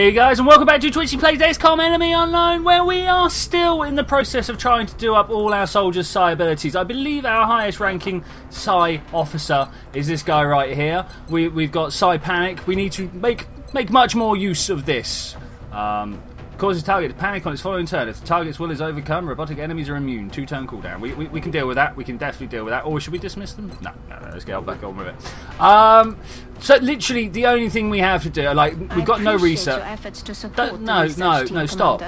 Hey guys, and welcome back to Twitchi Plays XCOM Enemy Unknown, where we are still in the process of trying to do up all our soldiers' psi abilities. I believe our highest ranking psi officer is this guy right here. We, we've got psi panic. We need to make make much more use of this. Um, causes target to panic on its following turn. If the target's will is overcome, robotic enemies are immune. Two turn cooldown. We, we, we can deal with that. We can definitely deal with that. Or should we dismiss them? No, no, no. Let's get on back on with it. Um, so literally, the only thing we have to do, like, we've got no research. Don't, no, no, no, stop.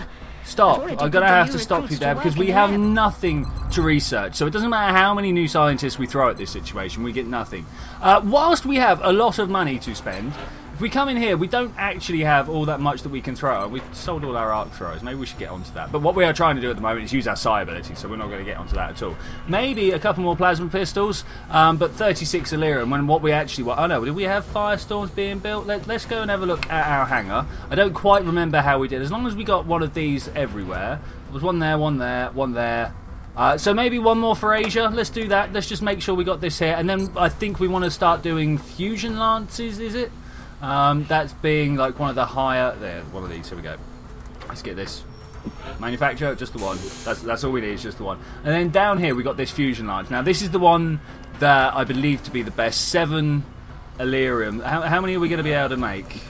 Stop. I'm going to have to stop you there because we have nothing to research. So it doesn't matter how many new scientists we throw at this situation, we get nothing. Uh, whilst we have a lot of money to spend, we come in here, we don't actually have all that much that we can throw. We've sold all our arc throws. Maybe we should get onto that. But what we are trying to do at the moment is use our psi ability, so we're not going to get onto that at all. Maybe a couple more plasma pistols, um, but 36 Elerium when what we actually want. Oh no, did we have firestorms being built? Let, us go and have a look at our hangar. I don't quite remember how we did. As long as we got one of these everywhere. There was one there, one there, one there. Uh, so maybe one more for Asia. Let's do that. Let's just make sure we got this here. And then I think we want to start doing fusion lances, is it? Um, that's being like one of the higher. There, one of these. Here we go. Let's get this. Manufacturer, just the one. That's that's all we need. Is just the one. And then down here we got this fusion lance. Now this is the one that I believe to be the best. Seven Elerium. How, how many are we going to be able to make?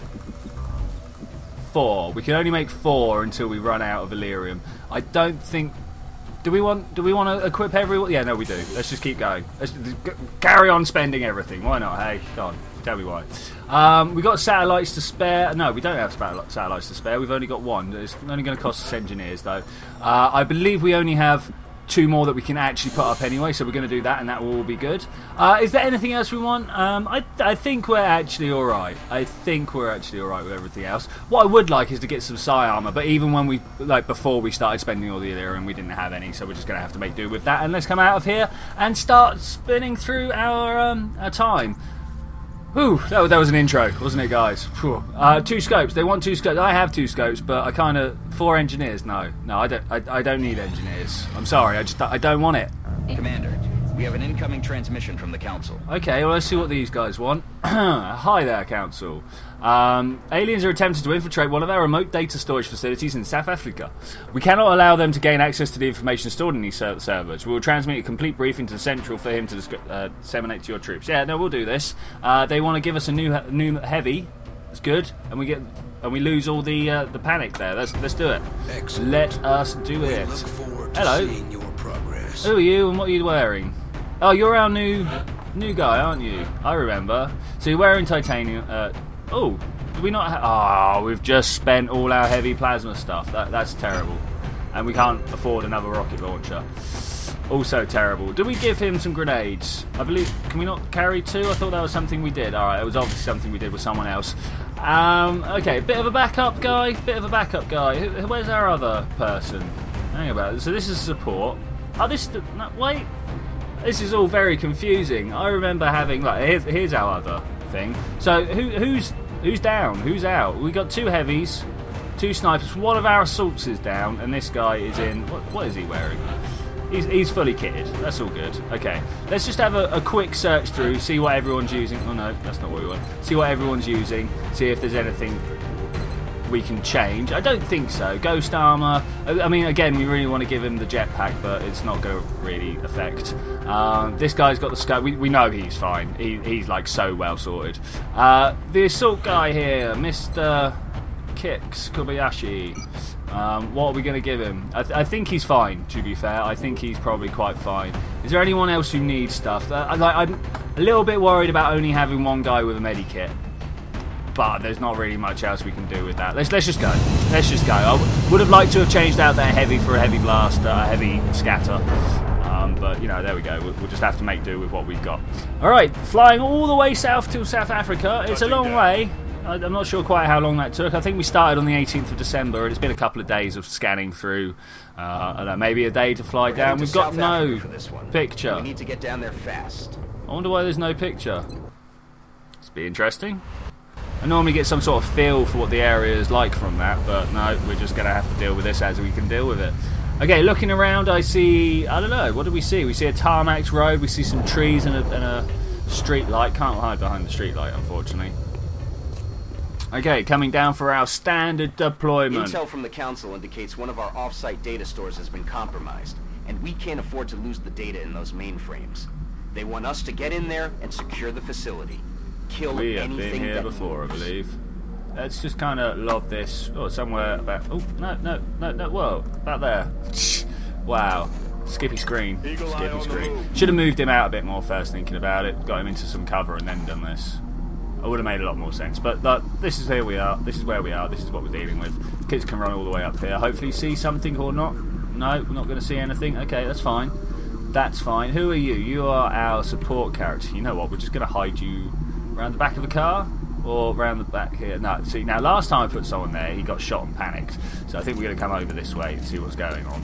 Four. We can only make four until we run out of Elerium. I don't think do we want? Do we want to equip everyone? Yeah, no, we do. Let's just keep going. Let's carry on spending everything. Why not? Hey, go on. Tell me why. Um, we got satellites to spare. No, we don't have satellites to spare. We've only got one. It's only going to cost us engineers, though. Uh, I believe we only have two more that we can actually put up anyway, so we're going to do that, and that will all be good. Uh, is there anything else we want? Um, I, I think we're actually all right. I think we're actually all right with everything else. What I would like is to get some psi armor, but even when we like before we started spending all the Elerium, we didn't have any, so we're just going to have to make do with that. And let's come out of here and start spinning through our um, our time. Whew, that, that was an intro, wasn't it, guys? Uh, two scopes. They want two scopes. I have two scopes, but I kind of four engineers. No, no, I don't. I, I don't need engineers. I'm sorry. I just I don't want it. Commander, we have an incoming transmission from the Council. Okay, well, let's see what these guys want. Hi there, Council. Um, aliens are attempting to infiltrate one of our remote data storage facilities in South Africa. We cannot allow them to gain access to the information stored in these ser servers. We will transmit a complete briefing to the Central for him to uh, disseminate to your troops. Yeah, no, we'll do this. Uh, they want to give us a new new heavy. It's good, and we get and we lose all the uh, the panic there. Let's let's do it. Excellent. Let us do it. Hello. Who are you and what are you wearing? Oh, you're our new new guy, aren't you? I remember. So you're wearing titanium. Uh, oh, do we not? Ah, oh, we've just spent all our heavy plasma stuff. That, that's terrible, and we can't afford another rocket launcher. Also terrible. Do we give him some grenades? I believe. Can we not carry two? I thought that was something we did. All right, it was obviously something we did with someone else. Um, okay, bit of a backup guy. Bit of a backup guy. Where's our other person? Hang about. So this is support. Oh, this. No, wait. This is all very confusing. I remember having like here's, here's our other thing. So who who's who's down? Who's out? We got two heavies, two snipers. One of our assaults is down, and this guy is in. What, what is he wearing? He's, he's fully kitted. That's all good. Okay, let's just have a, a, quick search through, see what everyone's using. Oh no, that's not what we want. See what everyone's using. See if there's anything we can change. I don't think so. Ghost armor. I mean, again, we really want to give him the jetpack, but it's not going to really affect. Um, this guy's got the scope. We, we know he's fine. He, he's like so well sorted. Uh, the assault guy here, Mr. Kicks Kobayashi. Um, what are we going to give him? I, th I, think he's fine, to be fair. I think he's probably quite fine. Is there anyone else who needs stuff? Uh, I, I'm a little bit worried about only having one guy with a medikit but there's not really much else we can do with that. Let's let's just go. Let's just go. I would have liked to have changed out that heavy for a heavy blast, a heavy scatter. Um, but you know, there we go. We'll, we'll, just have to make do with what we've got. All right, flying all the way south to South Africa. It's a long way. I'm not sure quite how long that took. I think we started on the 18th of December, and it's been a couple of days of scanning through. Uh, know, maybe a day to fly We're down. We've got no picture. We need to get down there fast. I wonder why there's no picture. It's be interesting. I normally get some sort of feel for what the area is like from that, but no, we're just going to have to deal with this as we can deal with it. Okay, looking around, I see, I don't know, what do we see? We see a tarmac road, we see some trees and a, and a street light. Can't hide behind the street light, unfortunately. Okay, coming down for our standard deployment. Intel from the Council indicates one of our off-site data stores has been compromised, and we can't afford to lose the data in those mainframes. They want us to get in there and secure the facility. Kill We have been here that before, I believe. Let's just kind of lob this, oh, somewhere about. Oh no, no, no, no! Whoa, about there. wow, skippy screen, Eagle skippy screen. Should have moved him out a bit more first, thinking about it. Got him into some cover and then done this. I would have made a lot more sense. But look, this is here we are. This is where we are. This is what we're dealing with. Kids can run all the way up here. Hopefully, see something or not. No, we're not going to see anything. Okay, that's fine. That's fine. Who are you? You are our support character. You know what? We're just going to hide you around the back of the car or around the back here. No, see, now last time I put someone there, he got shot and panicked. So I think we're going to come over this way and see what's going on.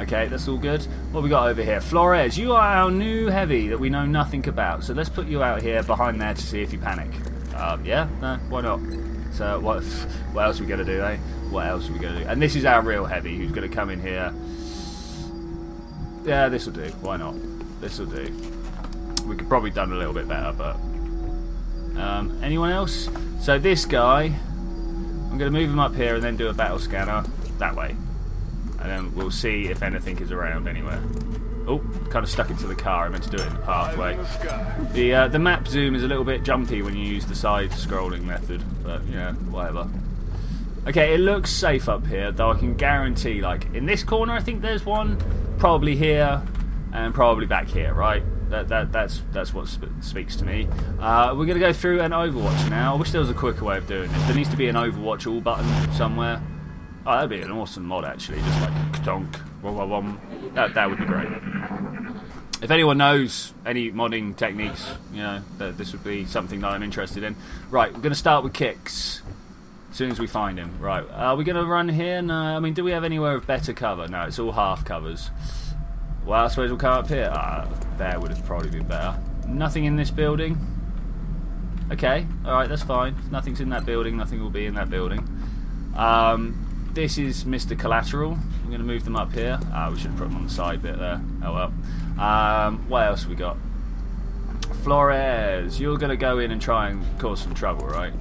Okay, that's all good. What we got over here? Flores, you are our new heavy that we know nothing about. So let's put you out here behind there to see if you panic. Um, yeah? No? Why not? So what? What else are we going to do, eh? What else are we going to do? And this is our real heavy who's going to come in here. Yeah, this will do. Why not? This will do. We could probably done a little bit better, but um, anyone else? So this guy, I'm going to move him up here and then do a battle scanner that way, and then we'll see if anything is around anywhere. Oh, kind of stuck into the car. I meant to do it in the pathway. the. Uh, the map zoom is a little bit jumpy when you use the side scrolling method, but yeah, whatever. Okay, it looks safe up here, though I can guarantee, like, in this corner I think there's one, probably here, and probably back here, right? That, that That's that's what sp- speaks to me. Uh, we're going to go through an Overwatch now. I wish there was a quicker way of doing this. There needs to be an Overwatch all button somewhere. Oh, that'd be an awesome mod, actually, just like donk. That, that would be great. If anyone knows any modding techniques, you know, that this would be something that I'm interested in. Right, we're going to start with kicks. As soon as we find him. Right, are we going to run here? No, I mean, do we have anywhere of better cover? No, it's all half covers. Well, I suppose we'll come up here. Ah, there would have probably been better. Nothing in this building. Okay, alright, that's fine. If nothing's in that building, nothing will be in that building. Um, this is Mr. Collateral. I'm going to move them up here. Ah, we should have put them on the side bit there. Oh well. Um, what else we got? Flores, you're going to go in and try and cause some trouble, right?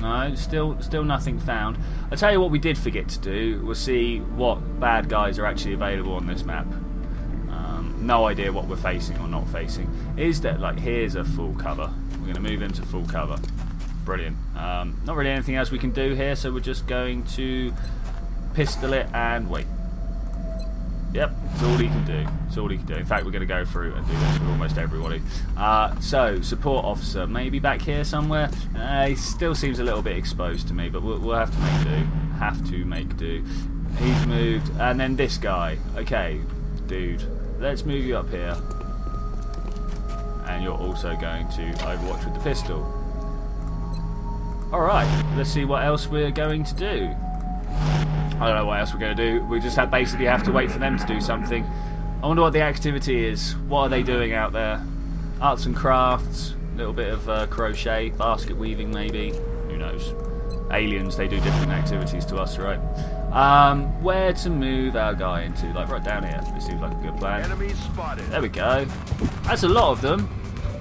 No, still, still nothing found. I tell you what, we did forget to do We'll see what bad guys are actually available on this map. Um, no idea what we're facing or not facing. Is that like here's a full cover? We're going to move into full cover. Brilliant. Um, not really anything else we can do here, so we're just going to pistol it and wait. Yep, it's all he can do. It's all he can do. In fact, we're going to go through and do this with almost everybody. Uh, so, support officer, maybe back here somewhere. Uh, he still seems a little bit exposed to me, but we'll, we'll have to make do. Have to make do. He's moved, and then this guy. Okay, dude, let's move you up here. And you're also going to Overwatch with the pistol. Alright, let's see what else we're going to do. I don't know what else we're going to do. We just have basically have to wait for them to do something. I wonder what the activity is. What are they doing out there? Arts and crafts, a little bit of uh, crochet, basket weaving maybe. Who knows? Aliens, they do different activities to us, right? Um, where to move our guy into? Like right down here. This seems like a good plan. Enemy spotted. There we go. That's a lot of them.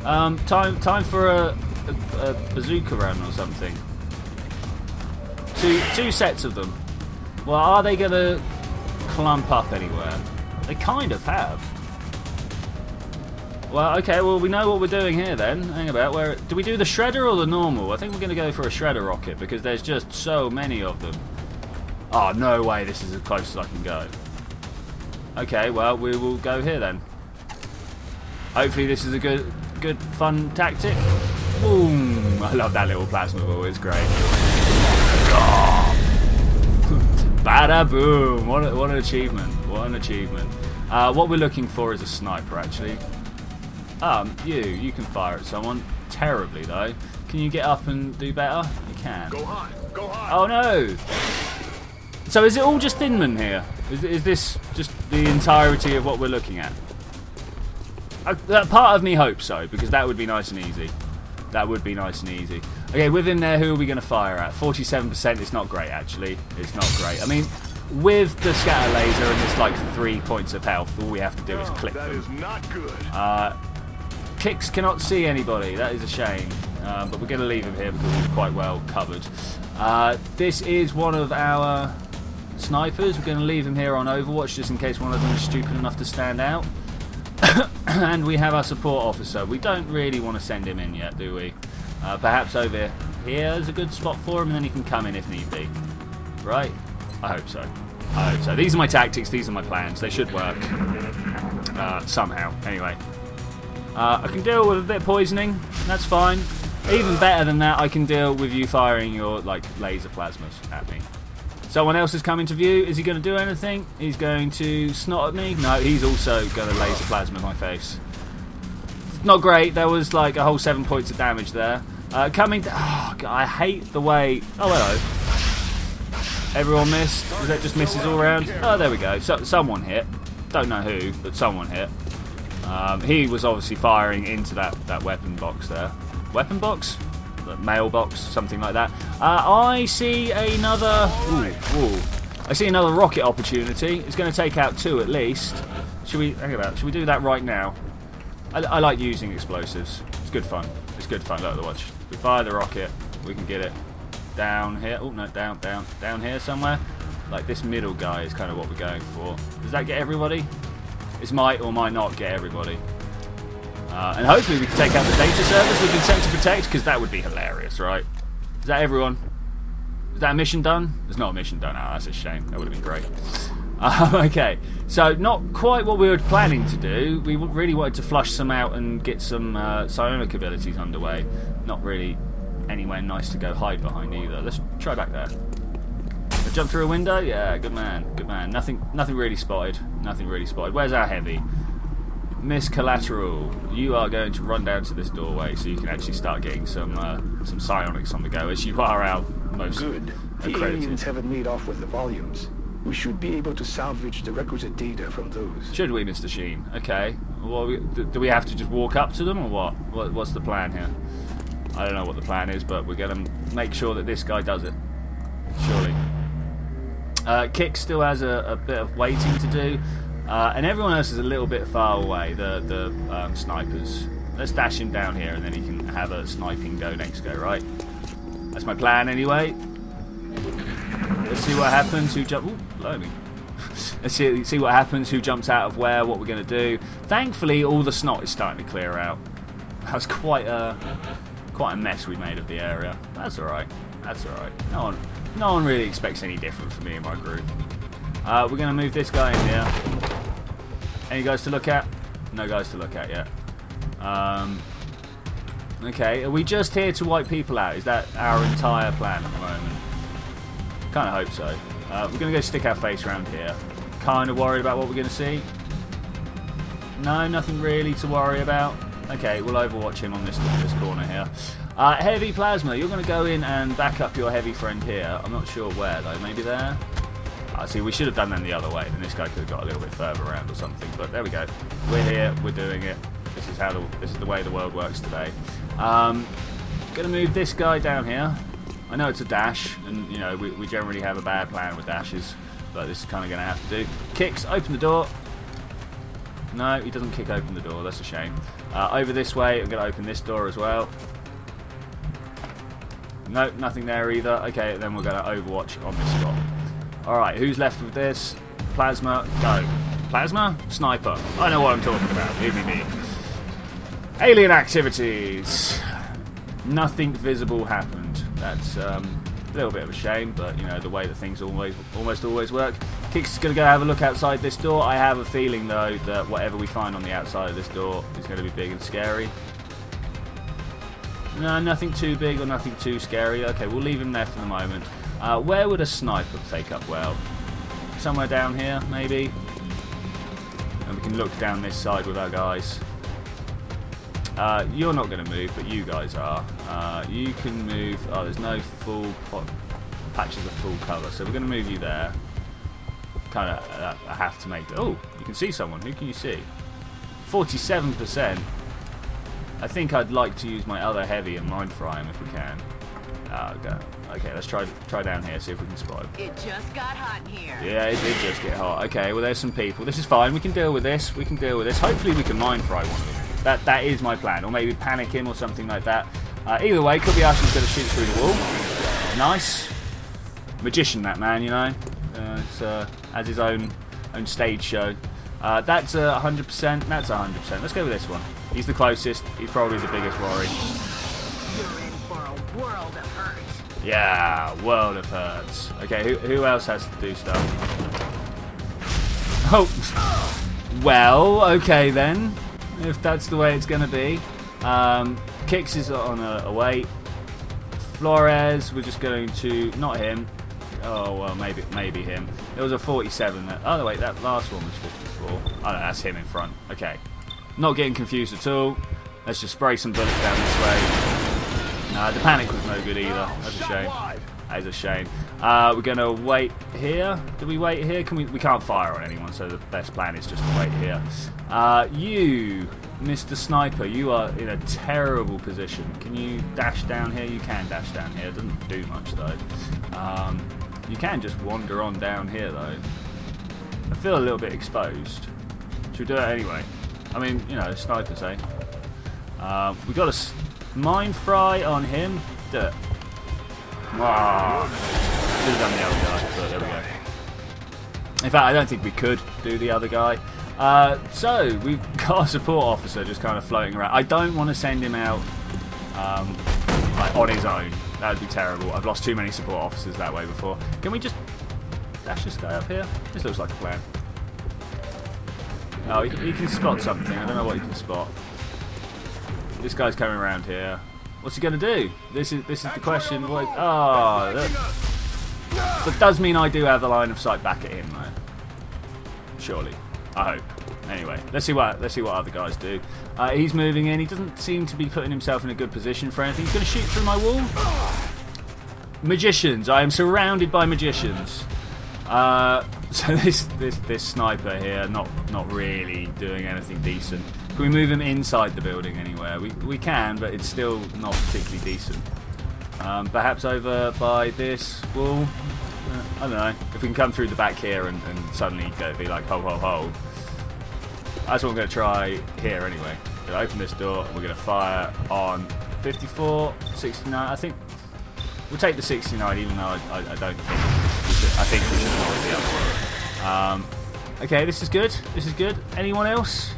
Um, time time for a, a, a bazooka run or something. Two two sets of them. Well, are they going to clump up anywhere? They kind of have. Well, okay. Well, we know what we're doing here then. Hang about. Where do we do the shredder or the normal? I think we're going to go for a shredder rocket because there's just so many of them. Oh no way! This is as close as I can go. Okay. Well, we will go here then. Hopefully this is a good, good, fun tactic. Boom! I love that little plasma ball. It's great. Ah! Bada boom! What, a, what an achievement! What an achievement! Uh, what we're looking for is a sniper, actually. Um, you, you can fire at someone terribly though. Can you get up and do better? You can. Go high. Go high. Oh no! So is it all just Thin Men here? Is, is this just the entirety of what we're looking at? Uh, that part of me hopes so, because that would be nice and easy. That would be nice and easy. Okay, with him there, who are we going to fire at? 47%, it's not great actually. It's not great. I mean, with the scatter laser and it's like three points of health, all we have to do is No, clip that them. is not good. Uh, Kicks cannot see anybody. That is a shame. uh, but we're going to leave him here because he's quite well covered. Uh, this is one of our snipers. We're going to leave him here on Overwatch just in case one of them is stupid enough to stand out. and we have our support officer. We don't really want to send him in yet, do we? Uh, perhaps over here is a good spot for him, and then he can come in if need be. Right? I hope so. I hope so. These are my tactics. These are my plans. They should work. Uh, somehow. Anyway. Uh, I can deal with a bit of poisoning. That's fine. Even better than that, I can deal with you firing your like laser plasmas at me. Someone else is coming to view. Is he going to do anything? He's going to snot at me? No, he's also going to laser plasma my face. Not great. There was like a whole seven points of damage there. Uh, coming. Oh, God, I hate the way. Oh, hello. Everyone missed. Is that just misses all around? Oh, there we go. So, someone hit. Don't know who, but someone hit. Um, he was obviously firing into that, that weapon box there. Weapon box? mailbox, something like that. Uh, I see another. Ooh, ooh. I see another rocket opportunity. It's going to take out two at least. Should we? Hang about. Should we do that right now? I, I, like using explosives. It's good fun. It's good fun. Look, at the watch. We fire the rocket. We can get it down here. Oh no, down, down, down here somewhere. Like this middle guy is kind of what we're going for. Does that get everybody? This might or might not get everybody. Uh, and hopefully we can take out the data servers we've been sent to protect, because that would be hilarious, right? Is that everyone? Is that a mission done? There's not a mission done. Oh, that's a shame. That would have been great. Uh, okay, so not quite what we were planning to do. We really wanted to flush some out and get some uh, psionic abilities underway. Not really anywhere nice to go hide behind either. Let's try back there. I jump through a window? Yeah, good man, good man. Nothing, nothing really spotted. Nothing really spotted. Where's our heavy? Miss Collateral, you are going to run down to this doorway so you can actually start getting some uh, some psionics on the go, as you are our most Good. The accredited. aliens haven't made off with the volumes. We should be able to salvage the requisite data from those. Should we, Mr. Sheen? Okay. Well, we, do we have to just walk up to them, or what? what? What's the plan here? I don't know what the plan is, but we're going to make sure that this guy does it. Surely. Uh, Kick still has a, a bit of waiting to do. Uh, and everyone else is a little bit far away, the, the um, snipers. Let's dash him down here and then he can have a sniping go next go, right? That's my plan anyway. Let's see what happens. Who jump? Ooh, blimey. Let's see, see what happens. Who jumps out of where? What we're going to do. Thankfully, all the snot is starting to clear out. That's quite a quite a mess we made of the area. That's all right. That's all right. No one, no one really expects any different from me and my group. Uh, we're going to move this guy in here. Any guys to look at? No guys to look at yet. Um, okay, are we just here to wipe people out? Is that our entire plan at the moment? Kind of hope so. Uh, we're going to go stick our face around here. Kind of worried about what we're going to see. No, nothing really to worry about. Okay, we'll overwatch him on this, this corner here. Uh, heavy Plasma, you're going to go in and back up your heavy friend here. I'm not sure where though, maybe there? Uh, see, we should have done them the other way. Then this guy could have got a little bit further around or something. But there we go. We're here. We're doing it. This is how the, this is the way the world works today. Um, gonna move this guy down here. I know it's a dash, and you know we, we generally have a bad plan with dashes, but this is kind of gonna have to do. Kicks. Open the door. No, he doesn't kick open the door. That's a shame. Uh, over this way, I'm going to open this door as well. No, nothing there either. Okay, then we're going to overwatch on this spot. Alright, who's left with this? Plasma, go. Plasma? Sniper. I know what I'm talking about. Leave me be. Alien activities. Nothing visible happened. That's um, a little bit of a shame, but you know the way that things always, almost always work. Kicks is going to go have a look outside this door. I have a feeling though that whatever we find on the outside of this door is going to be big and scary. No, nothing too big or nothing too scary. Okay, we'll leave him there for the moment. Uh, where would a sniper take up well? Somewhere down here, maybe? And we can look down this side with our guys. Uh, you're not going to move, but you guys are. Uh, you can move... Oh, there's no full patches of full cover, so we're going to move you there. Kind of uh, I have to make... Oh, you can see someone. Who can you see? 47%. I think I'd like to use my other heavy and mind fry him if we can. Uh, okay. Okay, let's try try down here, see if we can spot him. It just got hot in here. Yeah, it did just get hot. Okay, well there's some people. This is fine. We can deal with this. We can deal with this. Hopefully we can mind fry one of them. That that is my plan, or maybe panic him or something like that. Uh, either way, Kobayashi's going to shoot through the wall. Nice. Magician, that man, you know. Uh, it's, uh, has his own own stage show. Uh, that's a 100%. That's a 100%. Let's go with this one. He's the closest. He's probably the biggest worry. You're in for a world. Yeah, world of hurts. Okay, who, who else has to do stuff? Oh, well, okay then. If that's the way it's going to be. Um, Kicks is on a, wait. Flores, we're just going to not him. Oh well, maybe maybe him. It was a 47. That, oh no, wait, that last one was 54. Oh no, that's him in front. Okay, not getting confused at all. Let's just spray some bullets down this way. Nah, the panic was no good either. That's a shame. That is a shame. Uh, we're going to wait here. Do we wait here? Can we? We can't fire on anyone, so the best plan is just to wait here. Uh, you, Mr. Sniper, you are in a terrible position. Can you dash down here? You can dash down here. It doesn't do much though. Um, you can just wander on down here though. I feel a little bit exposed. Should we do it anyway? I mean, you know, snipers, eh? Uh, we got a mind fry on him. It. Wow. Should have done the other guy, but there we go. In fact, I don't think we could do the other guy. Uh, so, we've got a support officer just kind of floating around. I don't want to send him out um, like on his own. That would be terrible. I've lost too many support officers that way before. Can we just dash this guy up here? This looks like a plan. Oh, he, he can spot something. I don't know what he can spot. This guy's coming around here. What's he going to do? This is this is the question. What? Oh, that does mean I do have the line of sight back at him, though. Surely, I hope. Anyway, let's see what let's see what other guys do. Uh, he's moving in. He doesn't seem to be putting himself in a good position for anything. He's going to shoot through my wall. Magicians. I am surrounded by magicians. Uh, so this this this sniper here, not not really doing anything decent. Can we move him inside the building anywhere? We we can, but it's still not particularly decent. Um, perhaps over by this wall. Uh, I don't know. If we can come through the back here and, and suddenly go be like ho ho ho. That's what I'm going to try here anyway. Going to open this door. And we're going to fire on 54, 69. I think we'll take the 69, even though I, I, I don't think we should, I think we should already be up for it. Um, okay, this is good. This is good. Anyone else?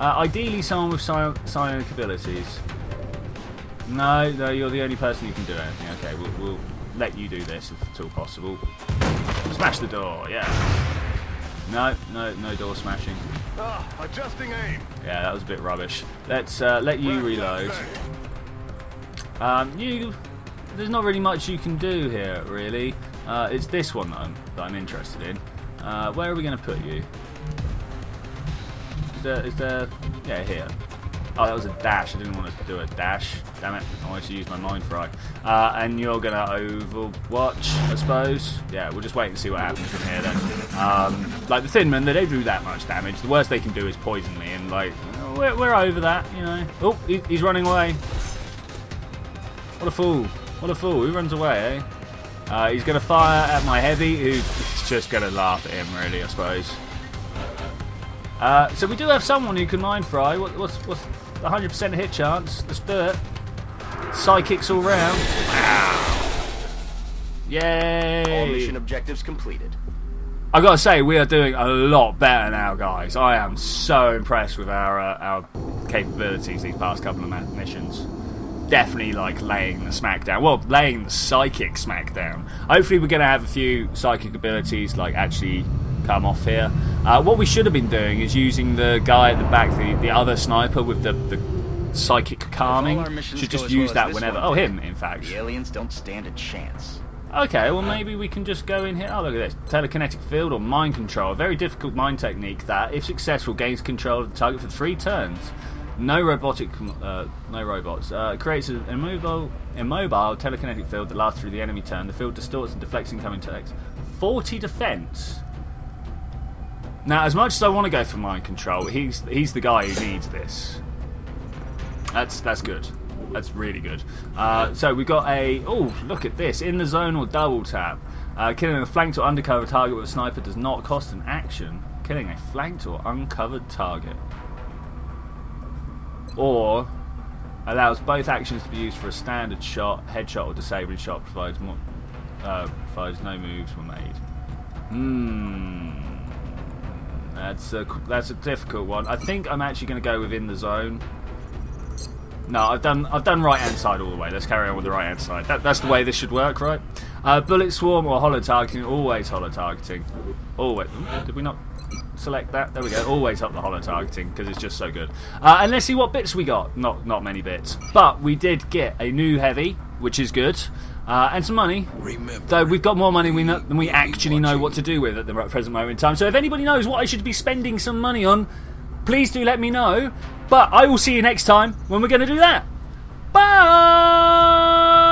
Uh, ideally, someone with psi- psionic abilities. No, no, you're the only person who can do anything. Okay, we'll, we'll let you do this if at all possible. Smash the door, yeah. No, no, no door smashing. Ah, adjusting aim. Yeah, that was a bit rubbish. Let's uh, let you reload. Um, you, there's not really much you can do here, really. Uh, it's this one that I'm, that I'm interested in. Uh, where are we going to put you? Is there, is there, yeah, here. Oh, that was a dash. I didn't want to do a dash. Damn it. I wanted to use my mind fry. Uh, and you're going to overwatch, I suppose. Yeah, we'll just wait and see what happens from here then. Um, like the Thin Men, they don't do that much damage. The worst they can do is poison me. And like, we're, we're over that, you know. Oh, he, he's running away. What a fool. What a fool. Who runs away, eh? Uh, he's going to fire at my heavy, who's just going to laugh at him, really, I suppose. Uh, so we do have someone who can mind fry. What, what's what's 100% hit chance? Let's do it. Psychics all round. Yay! All mission objectives completed. I gotta say, we are doing a lot better now, guys. I am so impressed with our uh, our capabilities these past couple of ma- missions. Definitely like laying the smackdown. Well, laying the psychic smackdown. Hopefully, we're gonna have a few psychic abilities like actually come off here. Uh, what we should have been doing is using the guy at the back, the, the other sniper with the, the psychic calming. All our missions Should just use well that whenever. one Oh, him, in fact. The aliens don't stand a chance. Okay, well maybe we can just go in here. Oh, look at this. Telekinetic field or mind control. A very difficult mind technique that, if successful, gains control of the target for three turns. No robotic, uh, no robots. Uh, creates an immobile, immobile telekinetic field that lasts through the enemy turn. The field distorts and deflects incoming attacks. 40 defense. Now, as much as I want to go for mind control, he's he's the guy who needs this. That's that's good. That's really good. Uh, so we've got a oh look at this in the zone or double tap. Uh, killing a flanked or undercover target with a sniper does not cost an action. Killing a flanked or uncovered target. Or Allows both actions to be used for a standard shot, headshot, or disabling shot. Provides more, uh, provides no moves were made. Hmm. That's a that's a difficult one. I think I'm actually going to go within the zone. No, I've done I've done right hand side all the way. Let's carry on with the right hand side. That, that's the way this should work, right? Uh, bullet swarm or holo targeting. Always holo targeting. Always. Did we not select that? There we go. Always up the holo targeting because it's just so good. Uh, and let's see what bits we got. Not not many bits, but we did get a new heavy, which is good. Uh, and some money. Remember, Though we've got more money we know, than we actually know what to do with at the present moment in time. So if anybody knows what I should be spending some money on, please do let me know. But I will see you next time when we're going to do that. Bye!